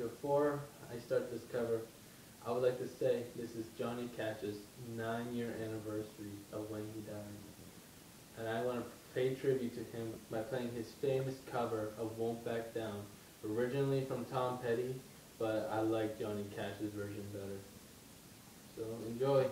before I start this cover, I would like to say this is Johnny Cash's nine-year anniversary of when he died. And I want to pay tribute to him by playing his famous cover of Won't Back Down, originally from Tom Petty, but I like Johnny Cash's version better. So enjoy.